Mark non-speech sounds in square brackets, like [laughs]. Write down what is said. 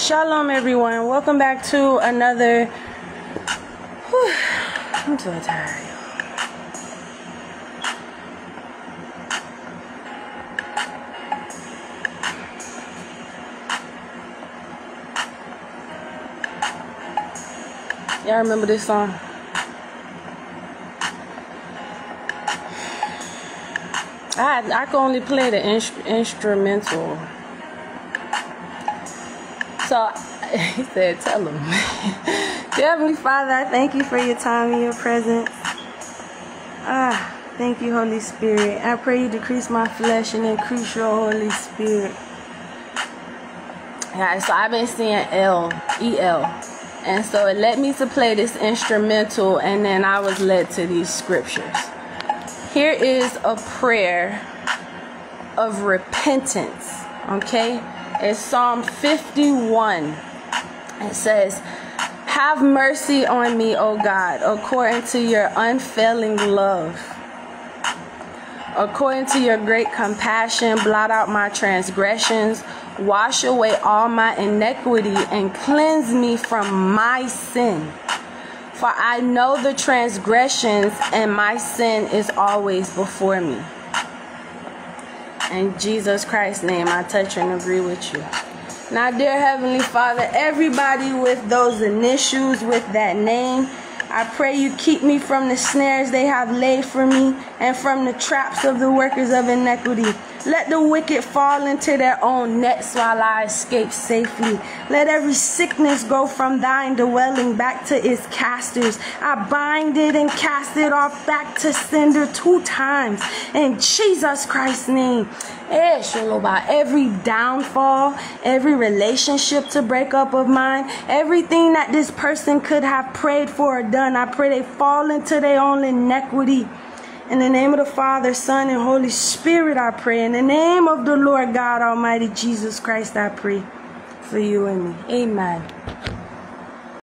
Shalom, everyone. Welcome back to another. Whew, I'm so tired. Y'all remember this song? I I can only play the instru- instrumental. So [laughs] he said, "Tell him." [laughs] Heavenly Father, I thank you for your time and your presence. Ah, thank you, Holy Spirit. I pray you decrease my flesh and increase your Holy Spirit. Yeah, so I've been seeing L, E L. And so it led me to play this instrumental, and then I was led to these scriptures. Here is a prayer of repentance, okay? It's Psalm 51. It says, Have mercy on me, O God, according to your unfailing love. According to your great compassion, blot out my transgressions, wash away all my iniquity, and cleanse me from my sin. For I know the transgressions, and my sin is always before me. In Jesus Christ's name, I touch and agree with you. Now, dear Heavenly Father, everybody with those initials, with that name, I pray you keep me from the snares they have laid for me and from the traps of the workers of iniquity. Let the wicked fall into their own nets while I escape safely. Let every sickness go from thine dwelling back to its casters. I bind it and cast it off back to sender two times. In Jesus Christ's name. Eh, every downfall, every relationship to break up of mine, everything that this person could have prayed for or done, I pray they fall into their own inequity. In the name of the Father, Son, and Holy Spirit, I pray. In the name of the Lord God Almighty Jesus Christ, I pray for you and me. Amen.